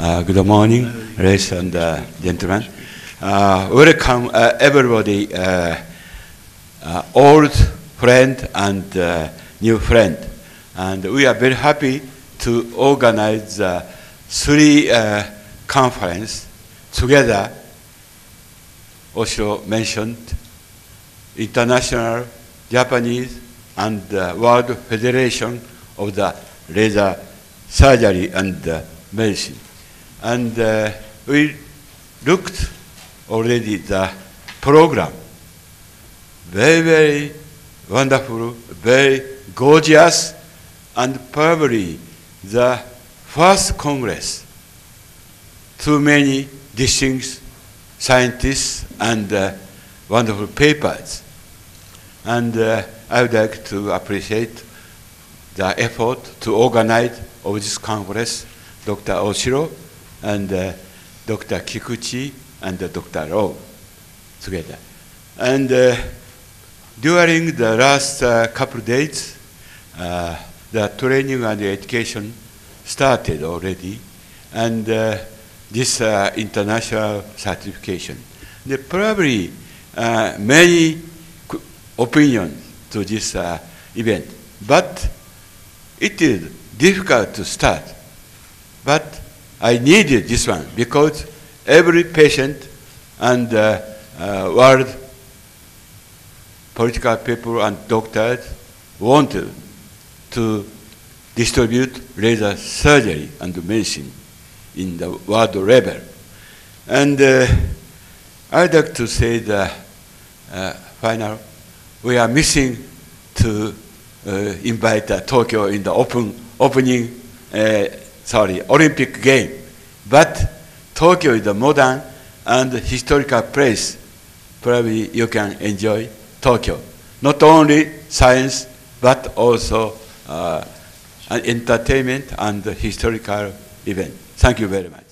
Uh, good morning, ladies and uh, gentlemen. Uh, welcome uh, everybody, uh, uh, old friend and new friend. And we are very happy to organize three conference together. Also mentioned International Japanese and World Federation of the Laser Surgery and Medicine. And uh, we looked already the program. Very, very wonderful, very gorgeous, and probably the first Congress. Too many distinguished scientists and uh, wonderful papers. And uh, I would like to appreciate the effort to organize of this congress, Dr. Oshiro and uh, Dr. Kikuchi and uh, Dr. Rowe together. And uh, during the last uh, couple days, uh, the training and education started already, and uh, this uh, international certification. There probably many opinions to this event, but it is difficult to start. But I needed this one because every patient and uh, uh, world political people and doctors wanted to distribute laser surgery and medicine in the world level. And uh, I'd like to say the uh, final, we are missing to uh, invite uh, Tokyo in the open, opening, uh, sorry, Olympic game. But Tokyo is a modern and historical place. Probably you can enjoy Tokyo. Not only science, but also uh, entertainment and historical event. Thank you very much.